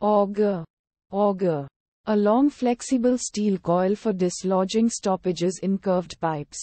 Auger. Auger. A long flexible steel coil for dislodging stoppages in curved pipes.